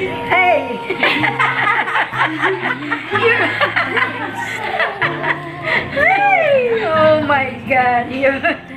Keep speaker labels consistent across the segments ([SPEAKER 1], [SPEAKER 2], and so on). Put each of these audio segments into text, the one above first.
[SPEAKER 1] Hey! hey! Oh my God! You...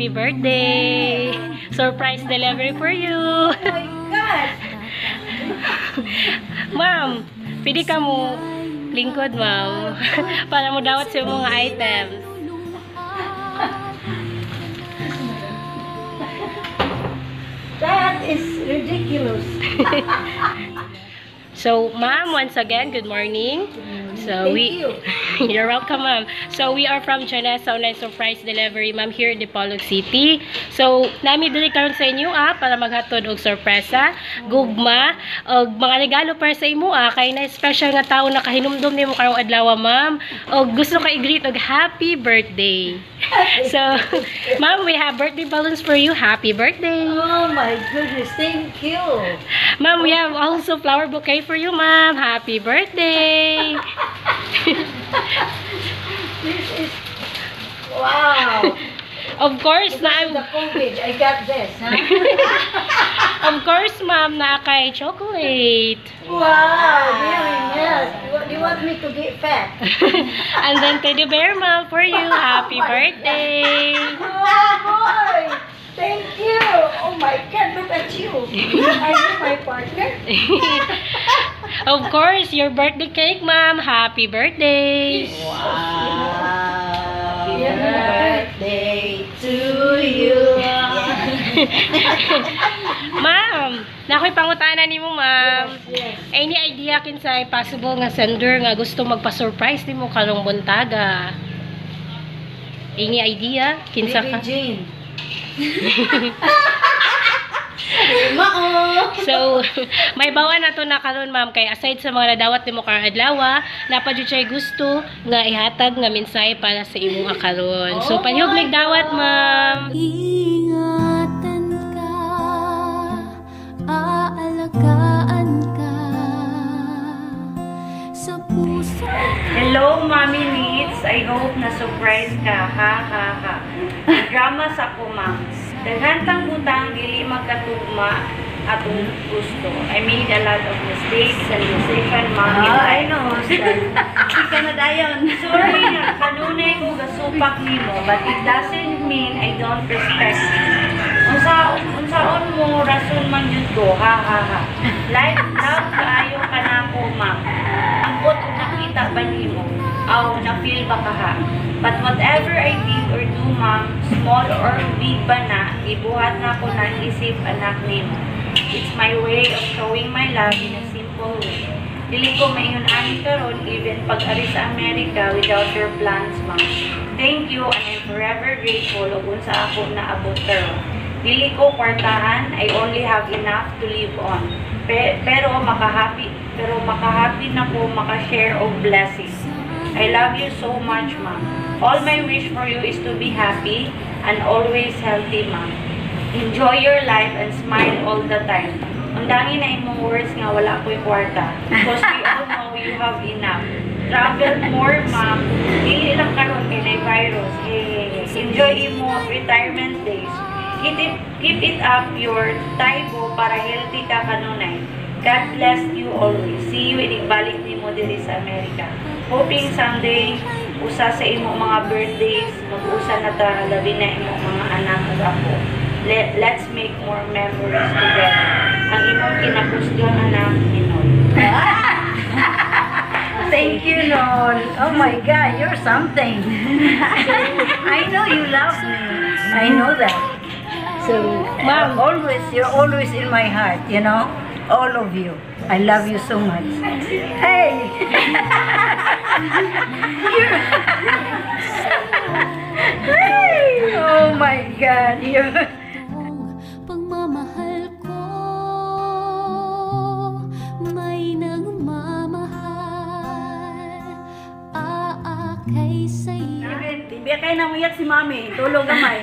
[SPEAKER 2] Happy birthday. Surprise delivery for you.
[SPEAKER 1] Oh my God!
[SPEAKER 2] Ma'am, pwede ka mo lingkod, ma'am. Para mo dawat sa mga items.
[SPEAKER 1] That is ridiculous.
[SPEAKER 2] So, ma'am, once again, good morning. So,
[SPEAKER 1] Thank
[SPEAKER 2] we...
[SPEAKER 1] you.
[SPEAKER 2] You're welcome, ma'am. So, we are from Janessa Online Surprise Delivery, ma'am, here in Dipolog City. So, nami dili karon sa inyo, ah, para maghatod og sorpresa, gugma, og mga regalo para sa imo, ah, kay na special nga tawo na kahinumdum nimo karong adlaw, ma'am. Og gusto ka i-greet og happy birthday. so, ma'am, we have birthday balloons for you. Happy birthday.
[SPEAKER 1] Oh my goodness, thank you.
[SPEAKER 2] Ma'am, we have also flower bouquet for you, ma'am. Happy birthday.
[SPEAKER 1] This is wow.
[SPEAKER 2] of course,
[SPEAKER 1] Because
[SPEAKER 2] na
[SPEAKER 1] of the COVID, I got this, huh?
[SPEAKER 2] Of course, ma'am, na kay chocolate.
[SPEAKER 1] wow, really yes. You want, you want me to get fat?
[SPEAKER 2] And then teddy bear, ma'am, for you. Happy
[SPEAKER 1] Oh
[SPEAKER 2] birthday.
[SPEAKER 1] Oh boy, thank you. Oh my God, look at you. Are you my partner?
[SPEAKER 2] Of course, your birthday cake, ma'am. Happy birthday.
[SPEAKER 1] Wow. birthday to you.
[SPEAKER 2] Ma'am, nakoy pangutana nimo, ma'am.
[SPEAKER 1] Yes.
[SPEAKER 2] Any idea kinsa possible nga sender nga gusto magpa-surprise nimo karong buntaga? Any idea kinsa ka?
[SPEAKER 1] Jane. Mao.
[SPEAKER 2] So, may bawa na to na karon ma'am kay aside sa mga nadawat nimo karong adlaw, napadyo siya gusto nga ihatag nga mensahe para sa imong akaron. So,
[SPEAKER 1] Oh
[SPEAKER 2] panyog
[SPEAKER 1] my
[SPEAKER 2] nagdawat ma'am.
[SPEAKER 3] Ingatan ka, aalagaan ka sa puso
[SPEAKER 4] Hello, Mommy Needs. I hope na surprise ka. Ha, ha, ha. Drama sa ko, ma'am. Daghan tang butang dili magkatugma atong gusto. I made a lot of mistakes and ma'am. in
[SPEAKER 1] Ah, I know. Ika na dayon.
[SPEAKER 4] Sorry na, kanunay ko gasupak nimo, but it doesn't mean I don't respect you. Unsa unsaon mo rason man jud ko, ha ha ha. Like love kaayo ka na ko, ma'am. Angkot ug nakita ba nimo? Aw, na-feel ba ka ha? But whatever I did or do, ma'am, small or big ba na, ibuhat na ko ng isip anak nimo. It's my way of showing my love in a simple way. Dili ko maingon ani karon even pag ari sa America without your plans, ma'am. Thank you and I'm forever grateful ug unsa ako naabot karon. Dili ko kwartahan, I only have enough to live on. Pe- pero makahappy, pero makahappy na ko makashare of blessings. I love you so much, ma'am. All my wish for you is to be happy and always healthy, ma'am. Enjoy your life and smile all the time. Ang dangi na imong words nga wala ko'y kwarta. Because we all know you have enough. Travel more, ma'am. Dili lang karon kay na virus. Eh, enjoy imo retirement days. Keep it, keep it up your taibo para healthy ka kanunay. God bless you always. See you inibalik ni mo diri sa Amerika. Hoping someday usa sa imo mga birthdays mag-usa na ta labi na imo mga anak ug ako. Let, let's make more memories together. Ang imong kinapusgang anak Ninol.
[SPEAKER 1] Thank you, Lord. Oh my God, you're something. I know you love me. I know that. So,
[SPEAKER 2] Ma'am.
[SPEAKER 1] always, you're always in my heart, you know? All of you. I love you so much. Hey! God, you're...
[SPEAKER 3] Pagmamahal ko May nagmamahal Aakay sa'yo
[SPEAKER 1] Biya kayo na muyak si Mami. Tulog gamay.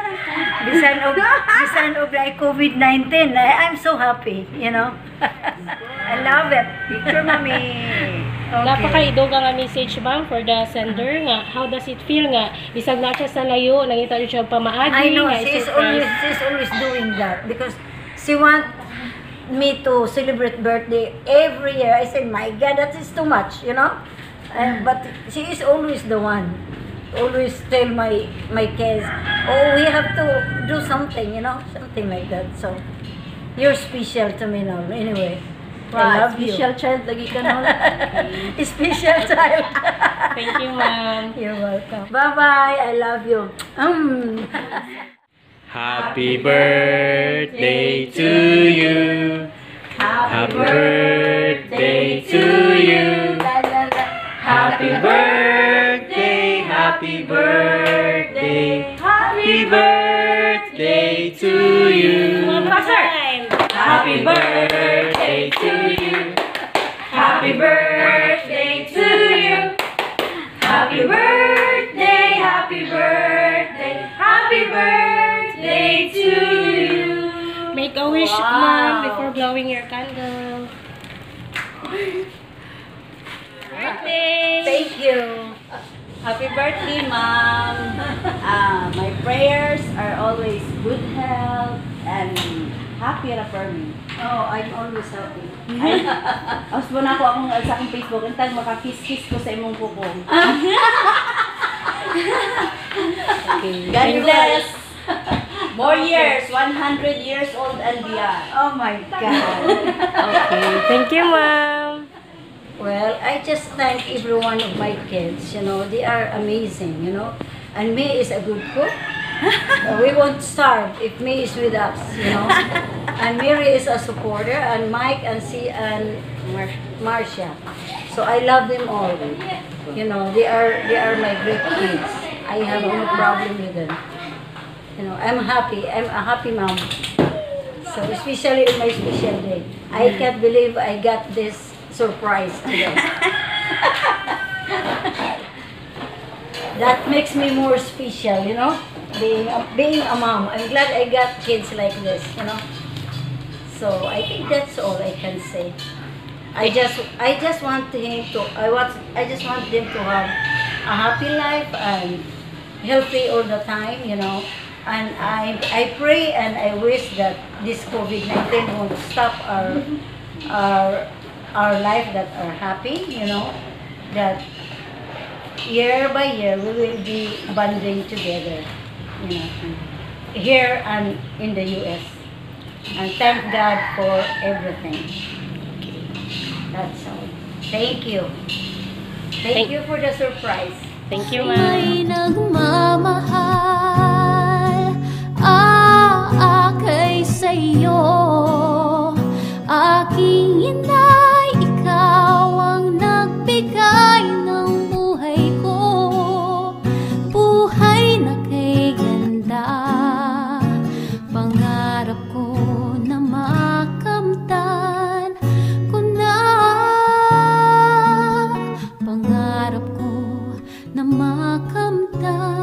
[SPEAKER 1] bisan og bisan og like COVID-19. I- I'm so happy, you know. I love it. Picture Mami. Okay.
[SPEAKER 2] Napakaido nga message ma'am for the sender nga how does it feel nga bisag na siya sa layo nangita siya pamaagi
[SPEAKER 1] I know
[SPEAKER 2] nga
[SPEAKER 1] she's
[SPEAKER 2] i-surprise.
[SPEAKER 1] always she's always doing that because she want me to celebrate birthday every year. I said, my God, that is too much, you know. And, but she is always the one. Always tell my my kids, oh, we have to do something, you know, something like that. So you're special to me now. Anyway, I love
[SPEAKER 5] special
[SPEAKER 1] you.
[SPEAKER 5] child lagi ka no.
[SPEAKER 1] special child.
[SPEAKER 2] Thank you ma'am.
[SPEAKER 1] You're welcome. Bye bye. I love you. Um.
[SPEAKER 6] Happy birthday to you. Happy birthday to you. Happy birthday, happy birthday, happy birthday to you.
[SPEAKER 2] Time.
[SPEAKER 6] Happy birthday. Happy birthday to you. Happy birthday, happy birthday, happy birthday to you.
[SPEAKER 2] Make a wish ma'am before blowing your candle. Birthday!
[SPEAKER 5] Thank you. Happy birthday, Mom. Ah, my prayers are always good health and happy and affirming.
[SPEAKER 1] Oh, I'm always happy.
[SPEAKER 5] Tapos mo na ako akong sa akong Facebook, intag makakiss-kiss ko sa imong bubong. God bless. More years, 100 years old and beyond.
[SPEAKER 1] Oh my God.
[SPEAKER 2] Okay, thank you ma'am.
[SPEAKER 1] Well, I just thank every one of my kids. You know, they are amazing. You know, and me is a good cook. We won't starve if me is with us. You know, and Mary is a supporter, and Mike and C and Mar- Marcia. So I love them all. You know, they are they are my great kids. I have no problem with them. You know, I'm happy. I'm a happy mom. So especially in my special day, I can't believe I got this surprise today. that makes me more special, you know, being a, being a mom. I'm glad I got kids like this, you know. So I think that's all I can say. I just I just want him to I want I just want them to have a happy life and healthy all the time, you know. And I I pray and I wish that this COVID-19 won't stop our mm-hmm. our our life that are happy, you know, that year by year we will be bonding together, you know, here and in the U.S. And thank God for everything. That's all. Thank you. Thank
[SPEAKER 2] Thank-
[SPEAKER 1] you for the surprise.
[SPEAKER 2] Thank you ma'am.
[SPEAKER 3] na makamtan.